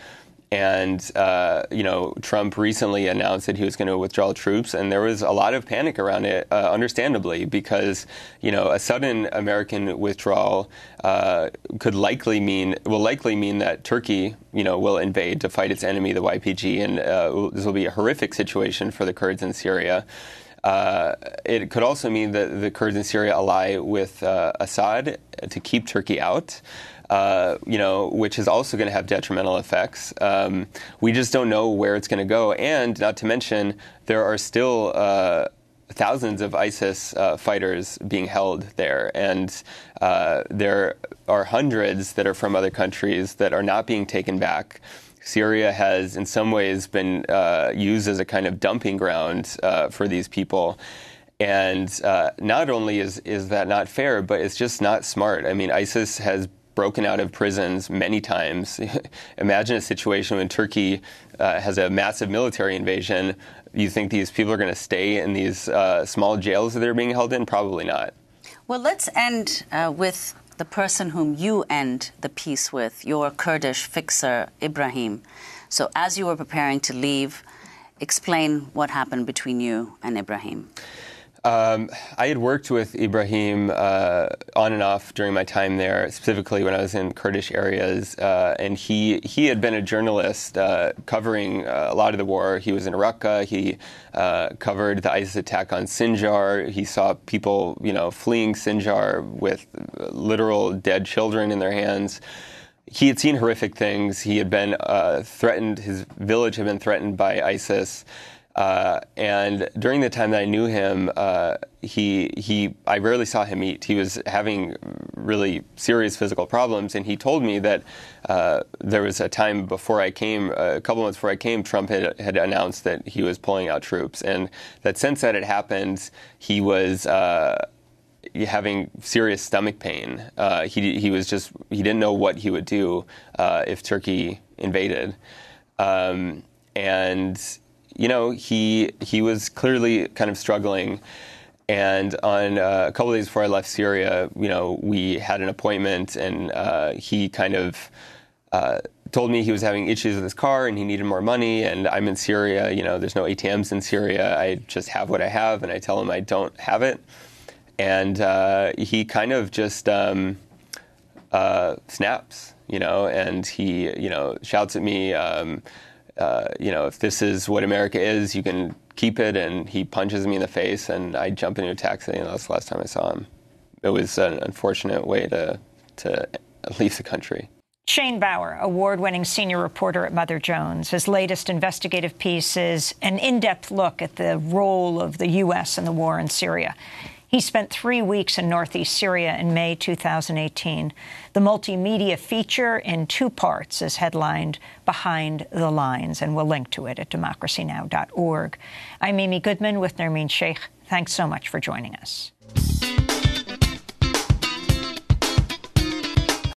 And, uh, you know, Trump recently announced that he was going to withdraw troops, and there was a lot of panic around it, uh, understandably, because, you know, a sudden American withdrawal uh, could likely mean, will likely mean that Turkey, you know, will invade to fight its enemy, the YPG, and uh, this will be a horrific situation for the Kurds in Syria. Uh, it could also mean that the Kurds in Syria ally with uh, Assad to keep Turkey out uh, you know, which is also going to have detrimental effects. Um, we just don't know where it's going to go, and not to mention there are still. Uh, thousands of ISIS uh, fighters being held there, and uh, there are hundreds that are from other countries that are not being taken back. Syria has, in some ways, been uh, used as a kind of dumping ground uh, for these people. And uh, not only is, is that not fair, but it's just not smart. I mean, ISIS has broken out of prisons many times. [LAUGHS] Imagine a situation when Turkey uh, has a massive military invasion. You think these people are going to stay in these uh, small jails that they're being held in? Probably not. Well, let's end uh, with the person whom you end the piece with, your Kurdish fixer, Ibrahim. So, as you were preparing to leave, explain what happened between you and Ibrahim. Um, I had worked with Ibrahim uh, on and off during my time there, specifically when I was in Kurdish areas, uh, and he he had been a journalist uh, covering uh, a lot of the war. He was in Raqqa. He uh, covered the ISIS attack on Sinjar. He saw people, you know, fleeing Sinjar with literal dead children in their hands he had seen horrific things. He had been uh, threatened. His village had been threatened by ISIS. Uh, and during the time that I knew him, uh, he he I rarely saw him eat. He was having really serious physical problems, and he told me that uh, there was a time before I came, a couple months before I came, Trump had, had announced that he was pulling out troops, and that since that had happened, he was uh, having serious stomach pain. Uh, he he was just he didn't know what he would do uh, if Turkey invaded, um, and you know, he he was clearly kind of struggling. And on uh, a couple days before I left Syria, you know, we had an appointment, and uh, he kind of uh, told me he was having issues with his car and he needed more money. And I'm in Syria, you know, there's no ATMs in Syria. I just have what I have, and I tell him I don't have it. And uh, he kind of just um, uh, snaps, you know, and he, you know, shouts at me. Um, uh, you know, if this is what America is, you can keep it. And he punches me in the face, and I jump into a taxi, and that's the last time I saw him. It was an unfortunate way to to leave the country. Shane Bauer, award winning senior reporter at Mother Jones. His latest investigative piece is an in depth look at the role of the U.S. in the war in Syria. He spent three weeks in northeast Syria in May 2018. The multimedia feature in two parts is headlined Behind the Lines, and we'll link to it at democracynow.org. I'm Amy Goodman with Nermeen Sheikh. Thanks so much for joining us.